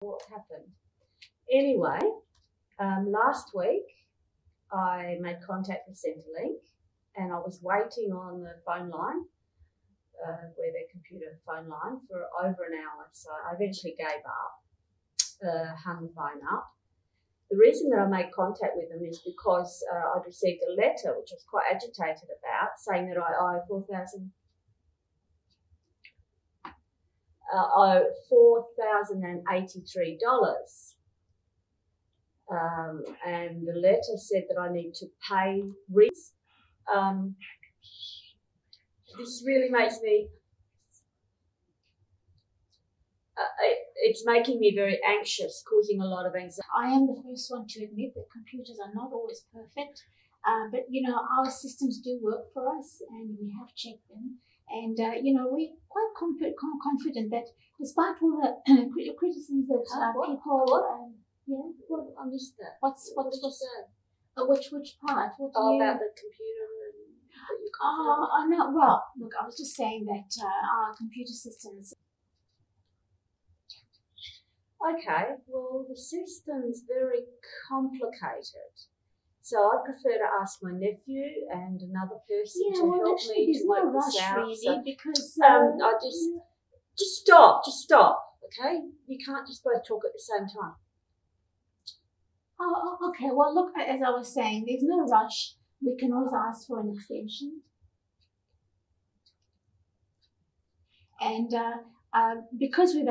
what happened. Anyway, um, last week I made contact with Centrelink and I was waiting on the phone line, uh, where their computer phone line, for over an hour. So I eventually gave up, uh, hung the phone up. The reason that I made contact with them is because uh, I'd received a letter, which I was quite agitated about, saying that I owe 4,000 uh, eighty-three dollars. Um, and the letter said that I need to pay REITs. Um, this really makes me. Uh, it, it's making me very anxious, causing a lot of anxiety. I am the first one to admit that computers are not always perfect, uh, but you know our systems do work for us, and we have checked them. And uh, you know we're quite confi- con- confident that despite all the crit- criticisms that uh, What? people, What? um, yeah, What? I missed that. what's What what's what's uh, which which part? What Oh, about the computer and that you're Oh, oh, no. Well, look, I was just saying that uh, our computer systems Okay, well, the system's very complicated. So I prefer to ask my nephew and another person Yeah, to well, help actually, me to no work this rush out. really So, because Um, uh, I just- just stop, just stop, okay? You can't just both talk at the same time. Oh, oh, okay. Well, look, as I was saying, there's no rush. We can always ask for an extension. And uh, uh, because we've